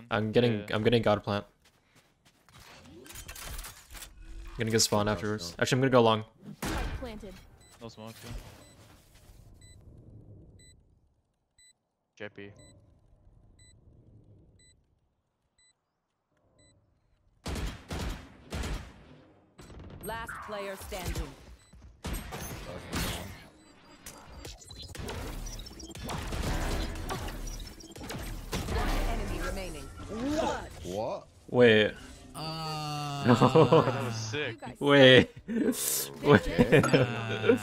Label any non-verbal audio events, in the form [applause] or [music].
open. I'm getting Yeah. I'm getting god plant. I'm gonna get spawn afterwards. go. Actually, I'm gonna go long. Planted. No smoke. Yeah. JP. Last player standing. What? What? Wait, Uh, That was sick. Wait, wait. [laughs]